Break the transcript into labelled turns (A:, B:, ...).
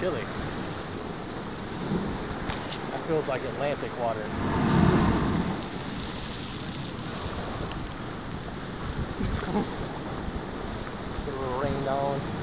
A: chilly. That feels like Atlantic water. It's rained on.